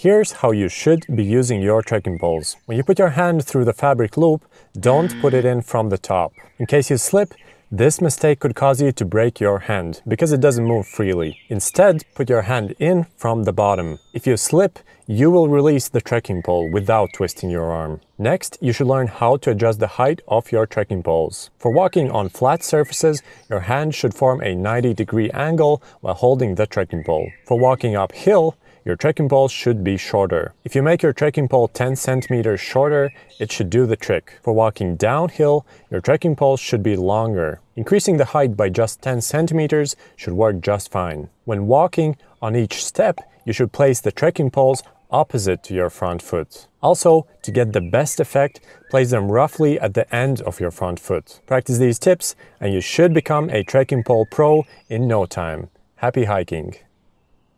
Here's how you should be using your trekking poles. When you put your hand through the fabric loop, don't put it in from the top. In case you slip, this mistake could cause you to break your hand because it doesn't move freely. Instead, put your hand in from the bottom. If you slip, you will release the trekking pole without twisting your arm. Next, you should learn how to adjust the height of your trekking poles. For walking on flat surfaces, your hand should form a 90 degree angle while holding the trekking pole. For walking uphill, your trekking pole should be shorter. If you make your trekking pole 10 centimeters shorter, it should do the trick. For walking downhill, your trekking pole should be longer. Increasing the height by just 10 centimeters should work just fine. When walking on each step, you should place the trekking poles opposite to your front foot. Also, to get the best effect, place them roughly at the end of your front foot. Practice these tips and you should become a trekking pole pro in no time. Happy hiking!